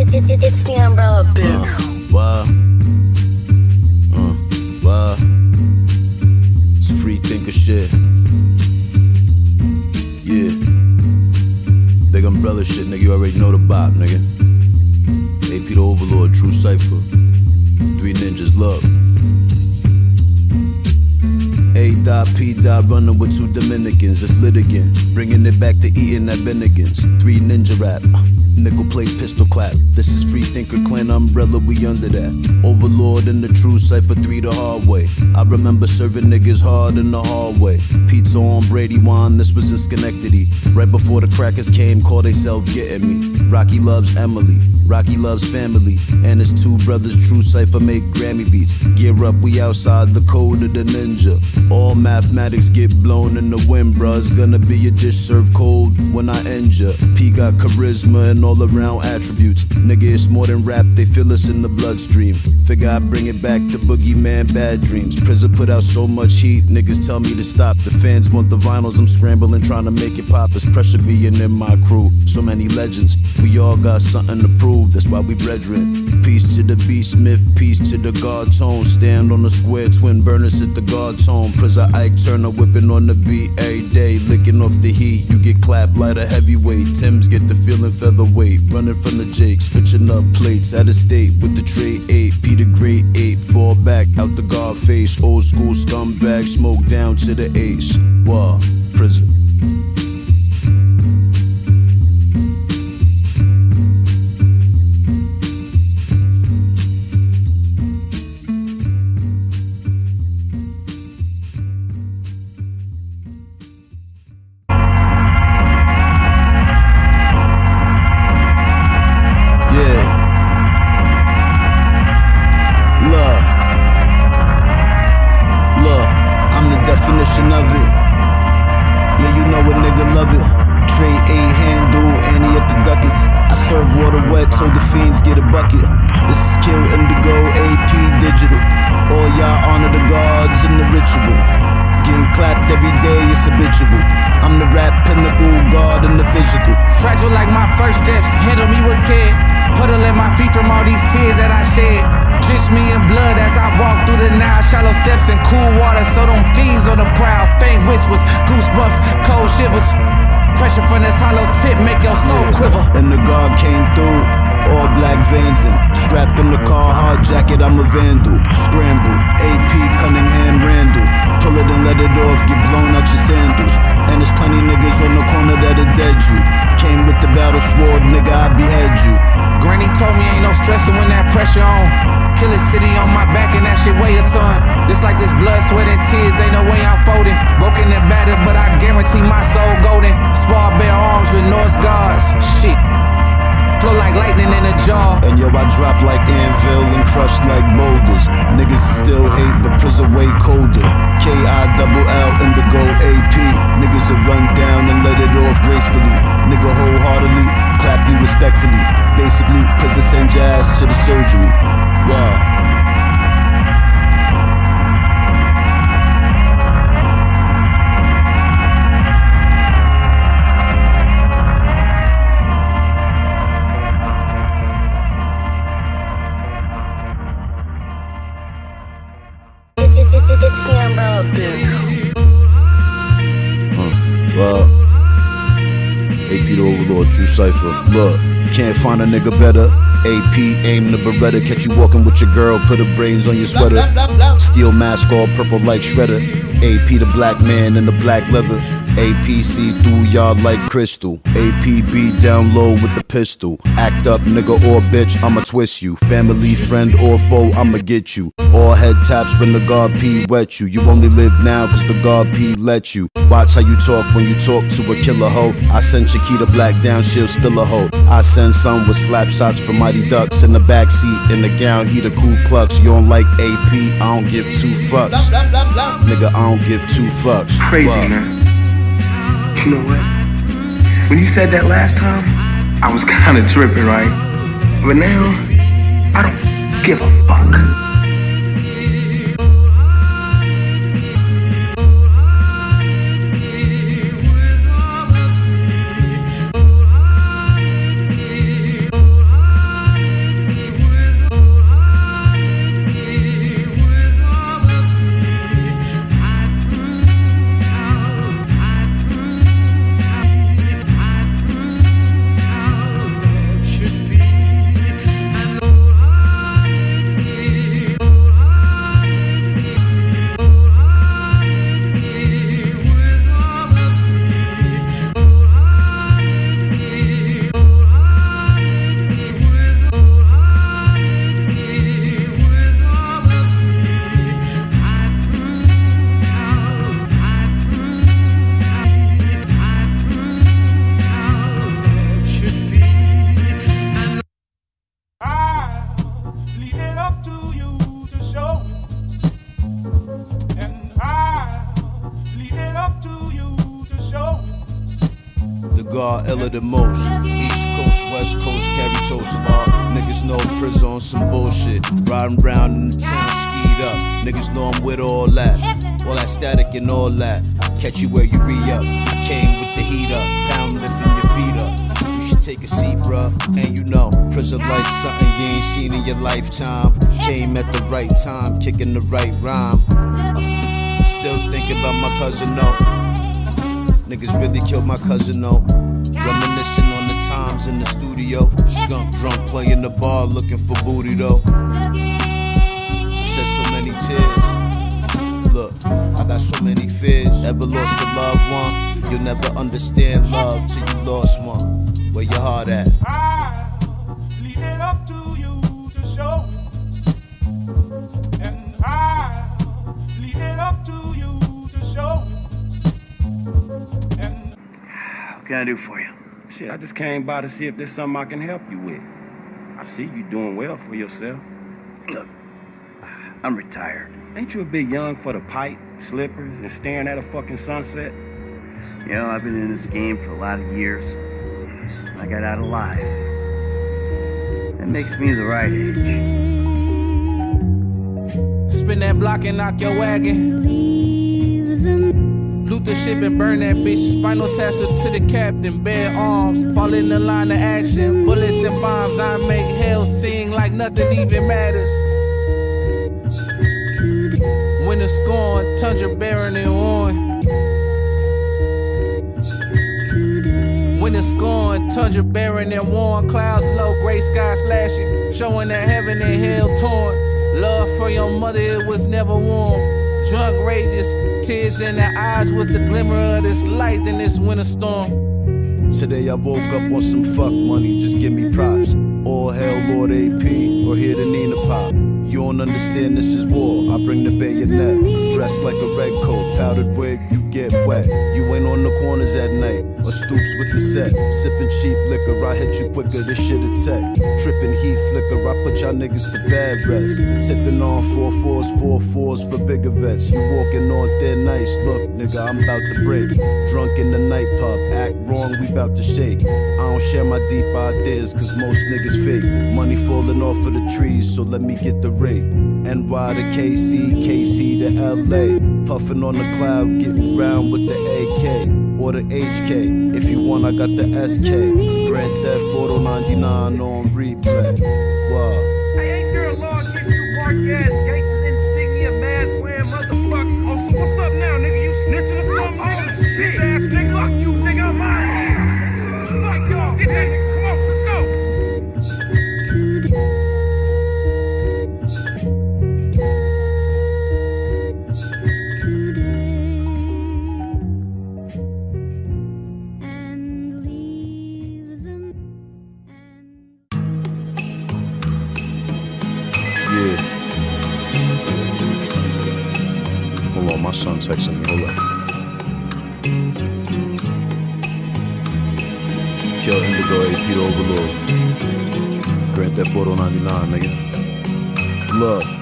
It's, it's, it's, it's the umbrella bitch. Uh, wow. Uh, wow. It's free thinker shit. Yeah. Big umbrella shit, nigga. You already know the bop, nigga. AP the Overlord, True Cipher. Three ninjas, love. A dot P dot running with two Dominicans. It's lit again. Bringing it back to eating at Bennigan's. Three ninja rap. Nickel plate, pistol clap. This is Free Thinker Clan umbrella, we under that. Overlord and the true cipher, three the hard way. I remember serving niggas hard in the hallway. Pizza on Brady Wine, this was in Schenectady. Right before the crackers came, call they self getting me. Rocky loves Emily. Rocky loves family, and his two brothers, True Cipher, make Grammy beats. Gear up, we outside the code of the ninja. All mathematics get blown in the wind, bruh. It's gonna be a dish served cold when I end ya. P got charisma and all around attributes. Nigga, it's more than rap, they feel us in the bloodstream. Figure I bring it back to Boogeyman Bad Dreams. Prison put out so much heat, niggas tell me to stop. The fans want the vinyls, I'm scrambling, trying to make it pop. It's pressure being in my crew. So many legends, we all got something to prove. That's why we brethren. Peace to the B Smith, peace to the guard tone. Stand on the square, twin burners at the guard tone. Prison Ike Turner whipping on the beat every day, licking off the heat. You get clapped like a heavyweight. Tim's get the feeling featherweight. Running from the Jake, switching up plates out of state with the tray eight. P the great eight, fall back out the guard face. Old school scumbag, smoke down to the ace. Wah, prison. Bucket. This is Kill Indigo, AP Digital. All y'all honor the gods in the ritual. Getting clapped every day, it's habitual. I'm the rap pinnacle, God in the physical. Fragile like my first steps, handle me with care. Puddle in my feet from all these tears that I shed. Drench me in blood as I walk through the Nile. Shallow steps in cool water, so them fiends on the prowl. Faint whispers, goosebumps, cold shivers. Pressure from this hollow tip make your soul quiver. And the guard came through, all black vans and strapped in the car, hard jacket, I'm a vandal. Scramble, AP, Cunningham, Randall. Pull it and let it off, get blown out your sandals. And there's plenty niggas on the corner that'll dead you. Came with the battle sword, nigga, I behead you. Granny told me ain't no stressing when that pressure on. Killer city on my back and that shit weigh a ton. Just like this blood, sweat, and tears, ain't no way I'm folding. Broken and battered, but I guarantee my soul golden. Spar bare arms with Norse guards. Shit. Flow like lightning in a jar. And yo, I drop like anvil and crush like boulders. Niggas still hate, but prison way colder. K I double L indigo AP. Niggas will run down and let it off gracefully. Nigga wholeheartedly, clap you respectfully. Basically, prison send your ass to the surgery. Wow. Umbrella bitch. Well, AP the Overlord, True Cipher. Look, can't find a nigga better. AP, aim the Beretta, catch you walking with your girl, put her brains on your sweater. Steel mask all purple like Shredder. AP the black man in the black leather. APC through y'all like crystal. APB down low with the pistol. Act up, nigga or bitch, I'ma twist you. Family, friend, or foe, I'ma get you. All head taps when the guard P wet you. You only live now cause the guard P let you. Watch how you talk when you talk to a killer hoe. I send Chiquita Black down, she'll spill a hoe. I send some with slap shots from Mighty Ducks in the back seat. In the gown, he the Ku Klux. You don't like AP, I don't give two fucks. Nigga, I don't give two fucks. Crazy, man. You know what? When you said that last time, I was kind of tripping, right? But now, I don't give a fuck. Riding around in the town, skied up. Niggas know I'm with all that. All that static and all that. Catch you where you re up. I came with the heat up. Pound lifting your feet up. You should take a seat, bruh. And you know, prison life something you ain't seen in your lifetime. Came at the right time, kicking the right rhyme. Uh, still thinking about my cousin, no. Niggas really killed my cousin, though. Reminiscing on the times in the studio. Skunk drunk, playing the bar, looking for booty, though. I shed so many tears. Look, I got so many fears. Ever lost a loved one? You'll never understand love till you lost one. Where your heart at? I leave it up to you to show. Can I do for you? Shit, I just came by to see if there's something I can help you with. I see you doing well for yourself. Look, I'm retired. Ain't you a bit young for the pipe, slippers, and staring at a fucking sunset? You know, I've been in this game for a lot of years. I got out alive. That makes me the right age. Spin that block and knock your wagon. Loot the ship and burn that bitch. Spinal taps to the captain. Bare arms, fall in the line of action. Bullets and bombs, I make hell sing like nothing even matters. Winter scorn, tundra barren and worn. Winter scorn, tundra barren and worn. Clouds low, gray sky slashing. Showing that heaven and hell torn. Love for your mother, it was never warm. Drunk rages, tears in their eyes was the glimmer of this light in this winter storm. Today I woke up on some fuck money, just give me props. All hail Lord AP, or hear the Nina pop. You don't understand this is war, I bring the bayonet. Dressed like a red coat, powdered wig, you get wet. You ain't on the corners at night, or stoops with the set. Sipping cheap liquor, I hit you quicker, this shit a tech. Tripping heat flicker, I put y'all niggas to bed rest. Tipping on four fours, four fours for bigger vets. You walking on thin ice, look, nigga, I'm about to break. Drunk in the night pub, act wrong, we bout to shake. I don't share my deep ideas, cause most niggas fake. Money falling off of the trees, so let me get the rate. NY to KC, KC to LA. Puffing on the cloud, getting round with the AK or the HK. If you want, I got the SK. Grand Theft Auto 99 on replay. On, my son texting me. Hold up. Killindigo AP Overlord. Grand Theft Auto 99, nigga. Look.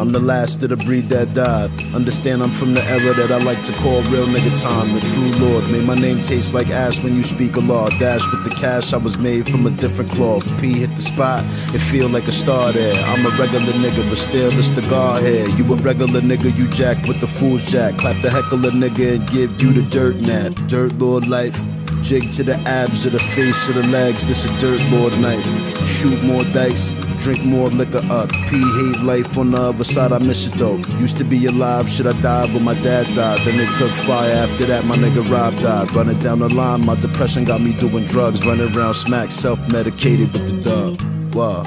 I'm the last of the breed that died. Understand I'm from the era that I like to call real nigga time. The true lord made my name taste like ass when you speak a law. Dash with the cash, I was made from a different cloth. P hit the spot, it feel like a star there. I'm a regular nigga, but still it's the guard here. You a regular nigga, you jack with the fool's jack. Clap the heckler nigga and give you the dirt nap. Dirt lord life. Jig to the abs or the face or the legs, this a dirt lord knife. Shoot more dice, drink more liquor up. P hate life on the other side, I miss it though. Used to be alive, should I die, but my dad died. Then it took fire, after that my nigga Rob died. Running down the line, my depression got me doing drugs. Running around smack, self medicated with the dub. Wow.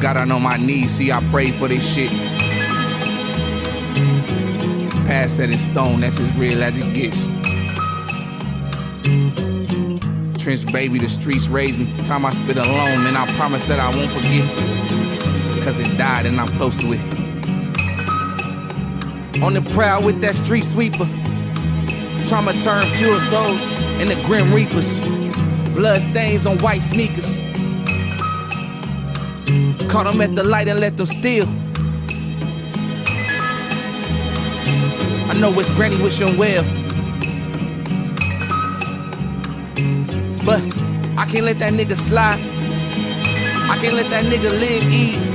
Got on on my knees, see I pray for this shit. Past set in stone, that's as real as it gets. Trench baby, the streets raised me. Time I spit alone, and I promise that I won't forget. Cause it died and I'm close to it. On the prowl with that street sweeper. Trauma turned pure souls into grim reapers. Blood stains on white sneakers. Caught him at the light and let them steal. I know it's granny wish him well. But I can't let that nigga slide. I can't let that nigga live easy.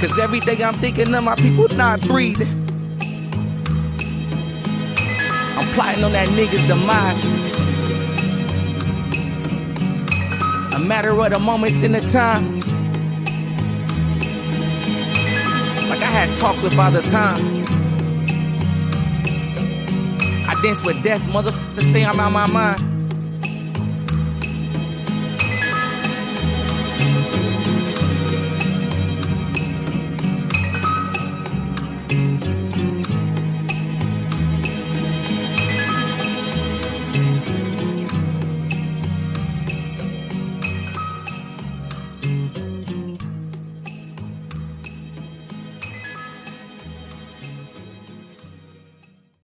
Cause every day I'm thinking of my people not breathing. I'm plotting on that nigga's demise. A matter of the moments in the time. Had talks with Father Time. I dance with death, motherfucker say I'm out my mind.